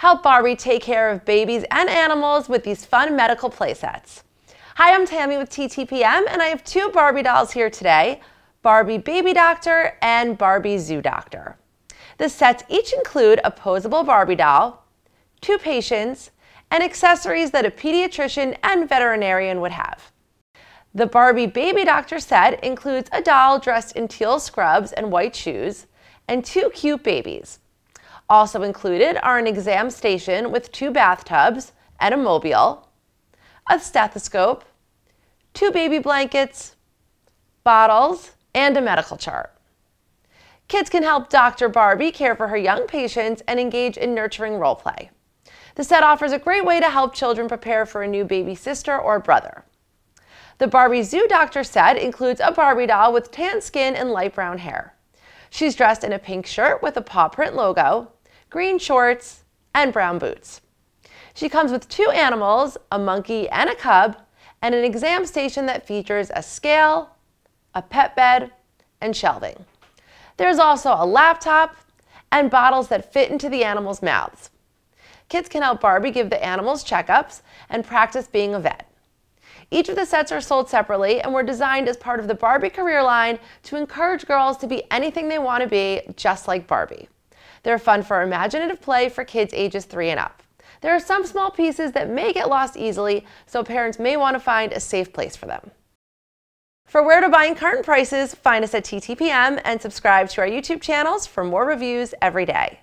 Help Barbie take care of babies and animals with these fun medical playsets. Hi, I'm Tammy with TTPM, and I have two Barbie dolls here today, Barbie Baby Doctor and Barbie Zoo Doctor. The sets each include a posable Barbie doll, two patients, and accessories that a pediatrician and veterinarian would have. The Barbie Baby Doctor set includes a doll dressed in teal scrubs and white shoes, and two cute babies. Also included are an exam station with two bathtubs and a mobile, a stethoscope, two baby blankets, bottles, and a medical chart. Kids can help Dr. Barbie care for her young patients and engage in nurturing role play. The set offers a great way to help children prepare for a new baby sister or brother. The Barbie Zoo Doctor set includes a Barbie doll with tan skin and light brown hair. She's dressed in a pink shirt with a paw print logo, green shorts, and brown boots. She comes with two animals, a monkey and a cub, and an exam station that features a scale, a pet bed, and shelving. There's also a laptop and bottles that fit into the animals' mouths. Kids can help Barbie give the animals checkups and practice being a vet. Each of the sets are sold separately and were designed as part of the Barbie career line to encourage girls to be anything they want to be, just like Barbie. They're fun for imaginative play for kids ages 3 and up. There are some small pieces that may get lost easily, so parents may want to find a safe place for them. For where to buy and current prices, find us at TTPM and subscribe to our YouTube channels for more reviews every day.